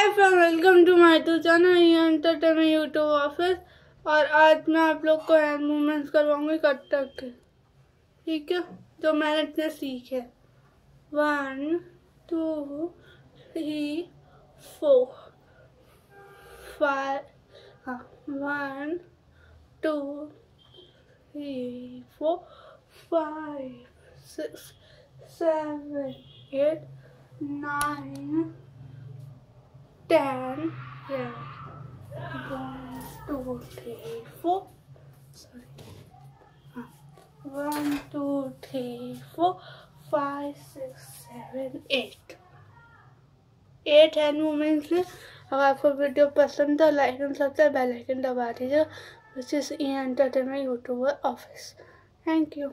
Hi friend welcome to my to channel ये entertainment YouTube office और आज मैं आप लोग को हैंड मूवमेंट्स करवाऊँगी कट तक। के ठीक है? जो मैंने इतने सीखे। One two three four five हाँ one two three four five six seven eight nine down. Yeah. One two three four. Sorry. One two three four five six seven eight. Eight hand movements. अगर आपको video पसंद तो like और सबसे bell icon दबा दीजिए which is E entertainment YouTuber office thank you